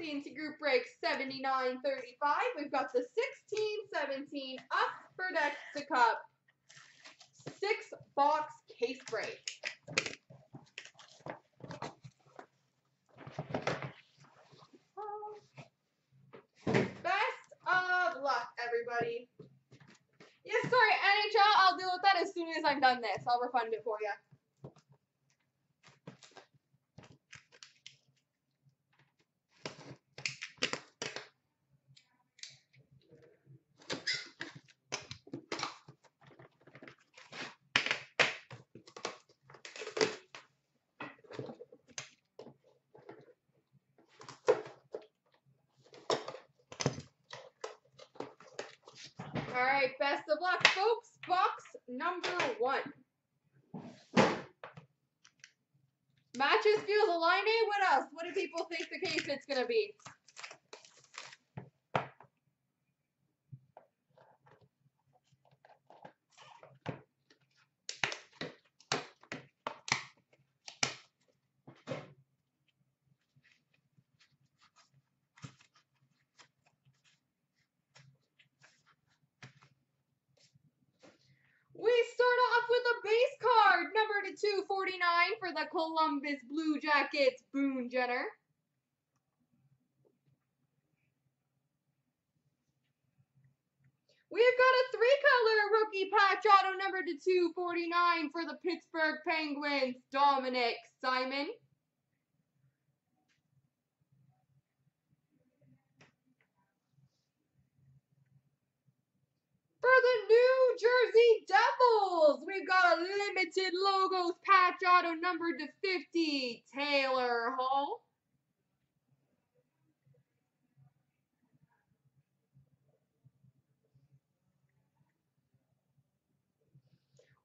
CNC group break 79.35. We've got the 16-17 Upper Deck The Cup six box case break. Best of luck, everybody. Yes, sorry, NHL, I'll deal with that as soon as I'm done this. I'll refund it for you. All right, best of luck, folks. Box number one. Matches feels a line A. What else? What do people think the case it's gonna be? We start off with a base card, number to 249 for the Columbus Blue Jackets, Boone Jenner. We've got a three-color rookie patch auto number to 249 for the Pittsburgh Penguins, Dominik Simon. For the New Jersey Devils, we've got a limited logos patch auto number to 50, Taylor Hall.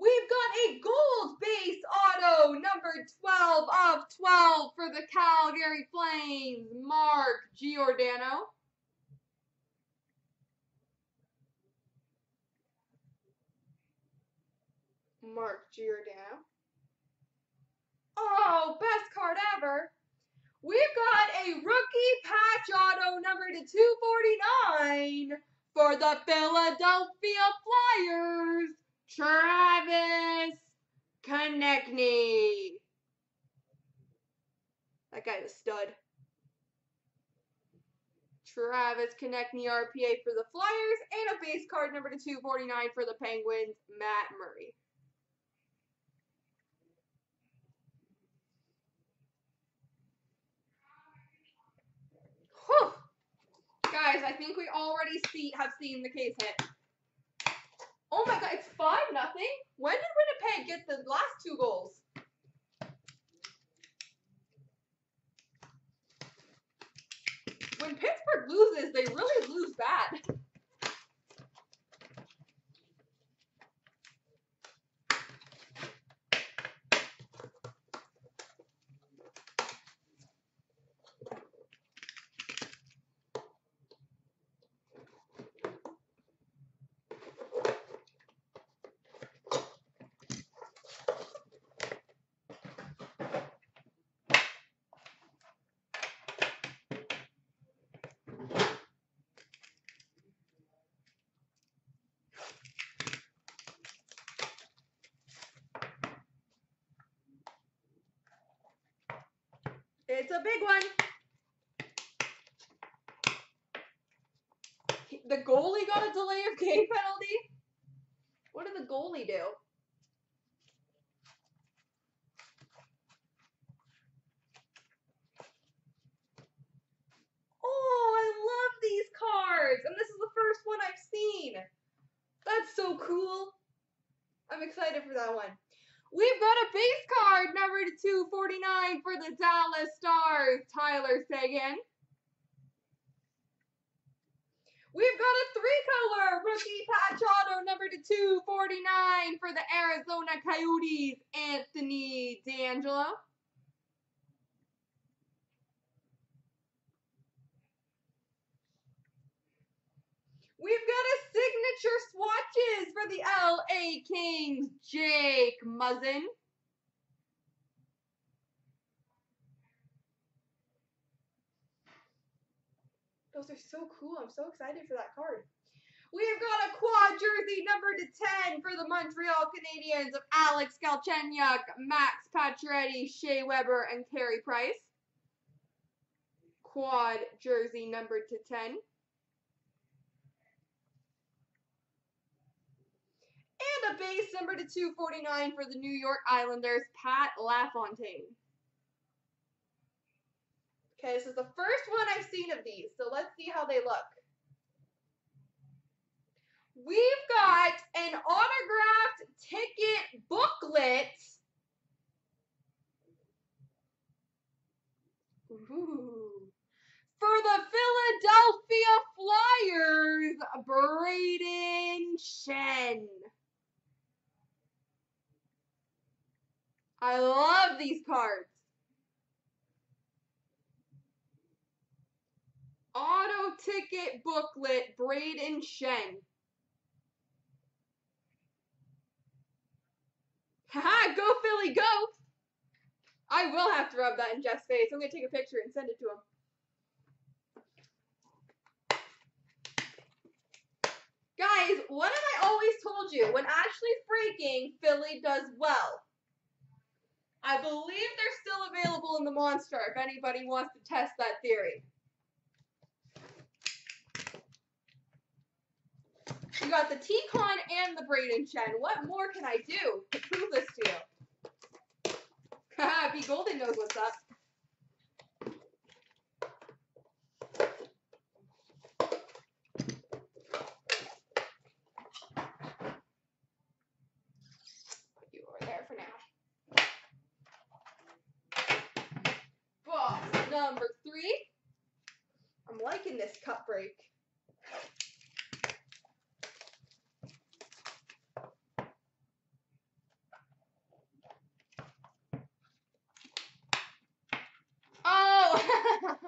We've got a gold base auto number 12 of 12 for the Calgary Flames, Mark Giordano. Mark Giordano. Oh, best card ever. We've got a rookie patch auto number to 249 for the Philadelphia Flyers, Travis Konecny. That guy's a stud. Travis Konecny RPA for the Flyers and a base card number to 249 for the Penguins, Matt Murray. Whew. Guys, I think we already see have seen the case hit. Oh my god, it's 5 nothing. When did Winnipeg get the last two goals? When Pittsburgh loses, they really lose bad. It's a big one. The goalie got a delay of game penalty? What did the goalie do? Oh, I love these cards. And this is the first one I've seen. That's so cool. I'm excited for that one. We've got a base card number to 249 for the Dallas Stars, Tyler Seguin. We've got a three-color rookie patch auto number to 249 for the Arizona Coyotes, Anthony D'Angelo. We've got a signature swatches for the LA Kings, Jake Muzzin. Those are so cool. I'm so excited for that card. We've got a quad jersey number to 10 for the Montreal Canadiens of Alex Galchenyuk, Max Pacioretty, Shea Weber, and Carey Price. Quad jersey number to 10. And a base number to 249 for the New York Islanders, Pat LaFontaine. Okay, this is the first one I've seen of these, so let's see how they look. We've got an autographed ticket booklet. Ooh. For the Philadelphia Flyers, Brayden Schenn. I love these cards. Auto ticket booklet, Brayden Schenn. Haha, go Philly, go! I will have to rub that in Jeff's face. I'm going to take a picture and send it to him. Guys, what have I always told you? When Ashley's breaking, Philly does well. I believe they're still available in the Monster if anybody wants to test that theory. You got the T-Con and the Brayden Schenn. What more can I do to prove this to you? Haha, Golden knows what's up. Put you over there for now. Box number three. I'm liking this cut break. Oh!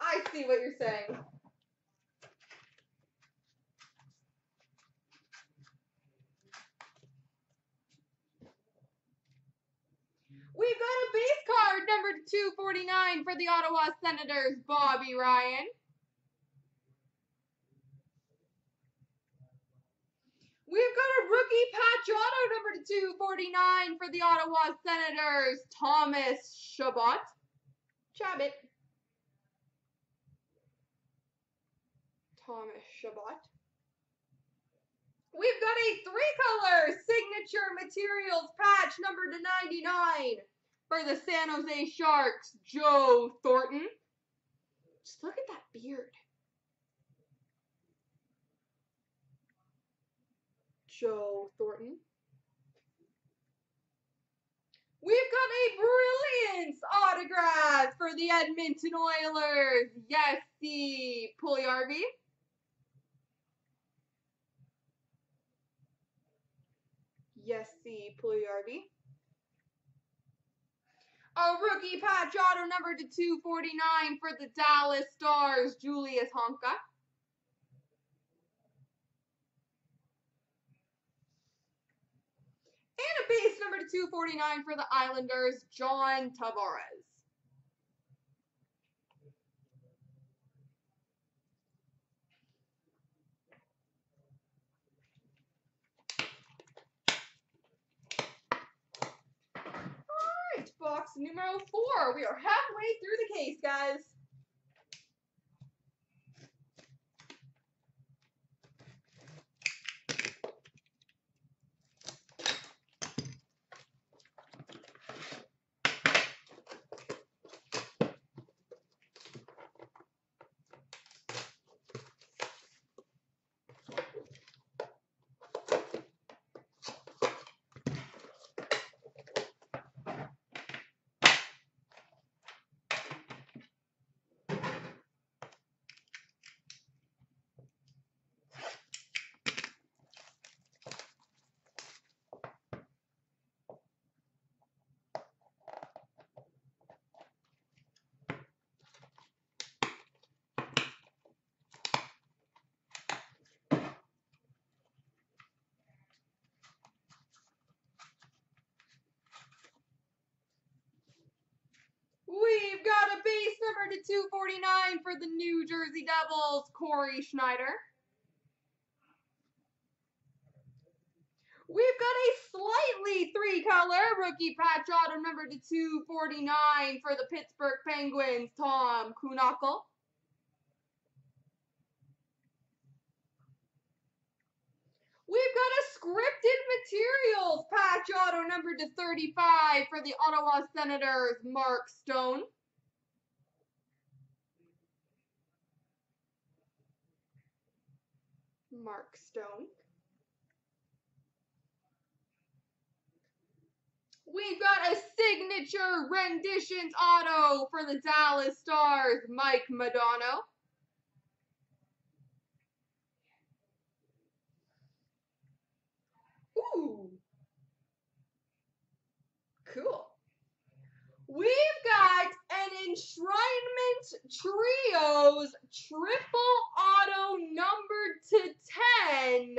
I see what you're saying. We've got a base card number 249 for the Ottawa Senators, Bobby Ryan. We've got a rookie patch auto number 249 for the Ottawa Senators, Thomas Chabot. Chabot. Thomas Chabot. We've got a three-color signature materials patch number to 99 for the San Jose Sharks, Joe Thornton. Just look at that beard. Joe Thornton. We've got a brilliance autograph for the Edmonton Oilers. Yes, the Puljujärvi. Yes, the Puljujärvi. A rookie patch auto number to 249 for the Dallas Stars, Julius Honka. And a base number to 249 for the Islanders, John Tavares. Alright, box numero four. We are halfway through the case, guys. To 249 for the New Jersey Devils, Cory Schneider. We've got a slightly three color rookie patch auto number to 249 for the Pittsburgh Penguins, Tom Kuhnhackl. We've got a scripted materials patch auto number to 35 for the Ottawa Senators, Mark Stone. Mark Stone. We've got a signature renditions auto for the Dallas Stars, Mike Modano. Ooh. Cool. We've got an Enshrinement Trios triple auto number to 10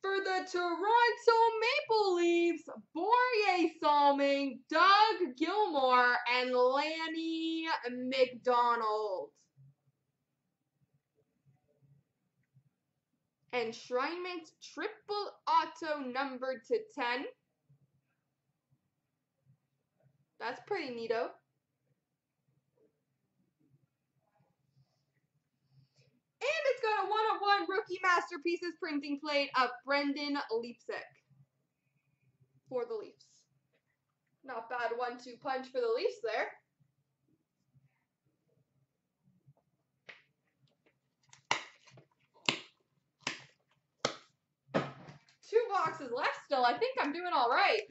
for the Toronto Maple Leafs, Borje Salming, Doug Gilmour, and Lanny McDonald. Enshrinement triple auto number to 10. That's pretty neato. And it's got a one-of-one rookie masterpieces printing plate of Brendan Leipsic for the Leafs. Not bad one-two punch for the Leafs there. Two boxes left still. I think I'm doing all right.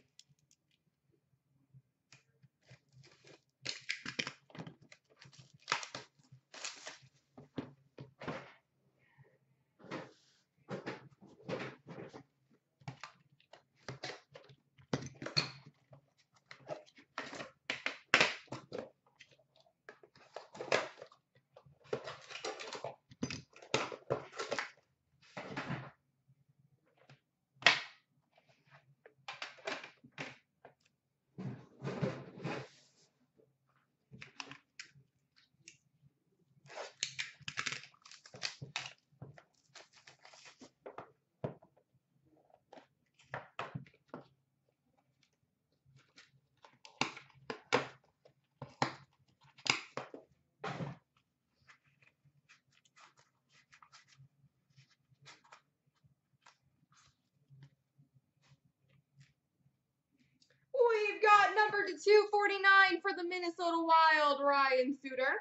We've got number to 249 for the Minnesota Wild, Ryan Suter.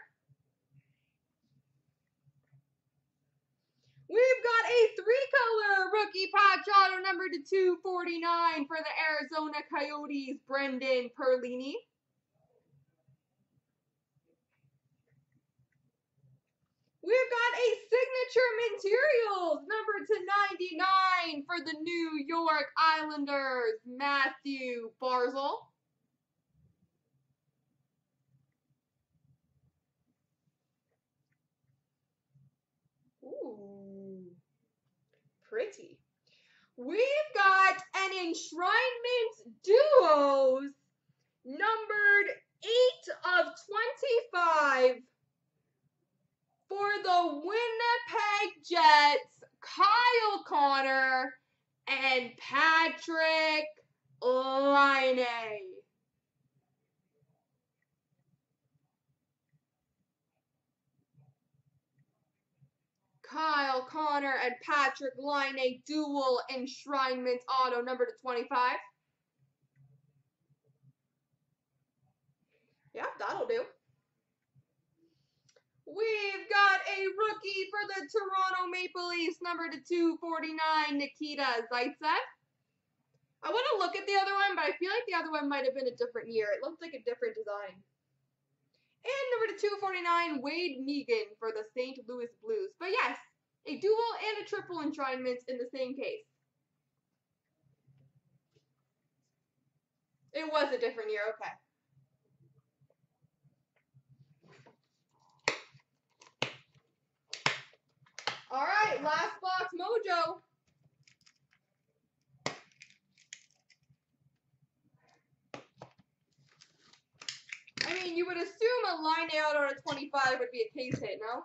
We've got a three-color rookie patch auto number to 249 for the Arizona Coyotes, Brendan Perlini. We've got a signature materials number to 99 for the New York Islanders, Mathew Barzal. Ooh, pretty. We've got an enshrinement duos numbered 8 of 25 for the Winnipeg Jets, Kyle Connor and Patrick Laine. Kyle Connor and Patrick Laine dual enshrinement auto number to 25. Yeah, that'll do. We've got a rookie for the Toronto Maple Leafs, number to 249, Nikita Zaitsev. I want to look at the other one, but I feel like the other one might have been a different year. It looks like a different design. And number to 249, Wade Megan for the St. Louis Blues. But yes, a dual and a triple enshrinement in the same case. It was a different year, okay. All right, last box mojo. Mean, you would assume a line out on a 25 would be a case hit, no?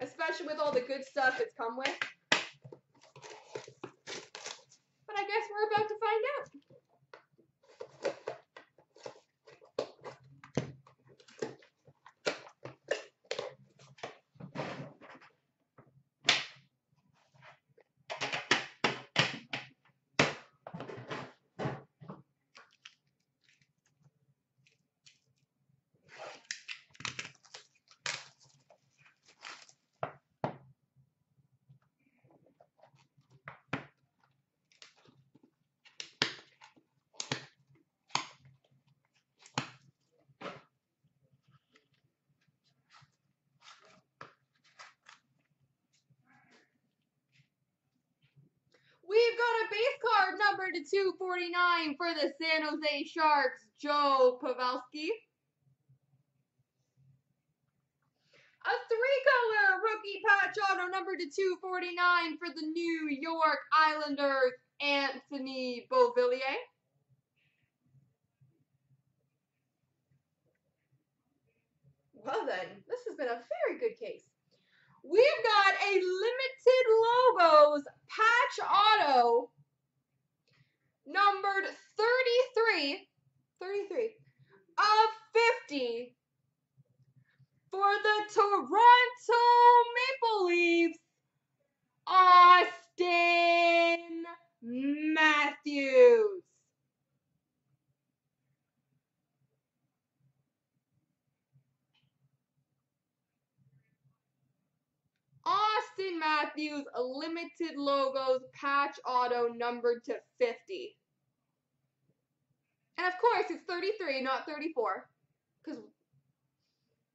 Especially with all the good stuff it's come with. But I guess we're about to find out. We've got a base card number to 249 for the San Jose Sharks, Joe Pavelski. A three-color rookie patch auto number to 249 for the New York Islanders, Anthony Beauvillier. Well then, this has been a very good case. We've got a limited logos patch auto numbered 33, 33 of 50 for the Toronto Maple Leafs, Auston Matthews. Auston Matthews, limited logos patch auto numbered to 50. And of course, it's 33, not 34, because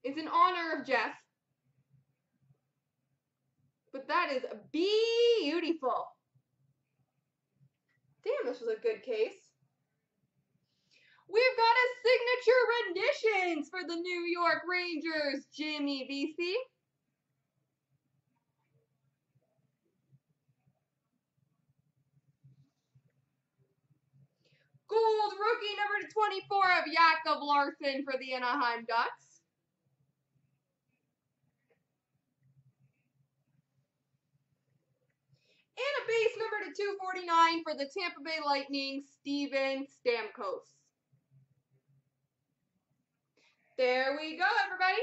it's in honor of Jeff. But that is beautiful. Damn, this was a good case. We've got a signature renditions for the New York Rangers, Jimmy Vesey. Gold rookie number 24 of Jacob Larsson for the Anaheim Ducks. And a base number to 249 for the Tampa Bay Lightning, Steven Stamkos. There we go, everybody.